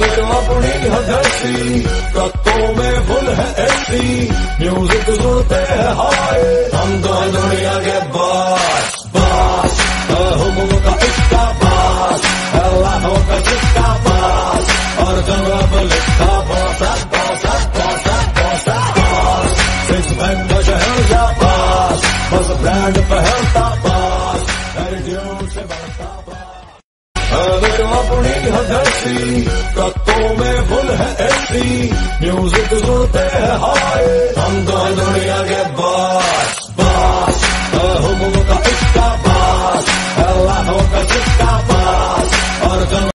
बेटो अपनी हदसी ट्रकों में फुल है ऐसी। म्यूज़िक सुनते हैं हाय हम तो हैं दुनिया के बास बास। हुकुम का इसका बास, अल्लाहों का सिक्का बास। और पर लिखा boss boss boss boss boss. Six bank का शहर जा पास बस ब्रांड पहनता पास एटीट्यूड से बढ़ता पास बेटो अपनी हदसी ट्रकों में फुल है ऐसी म्यूज़िक सुनते हैं, हाय। हम तो दुनिया के बास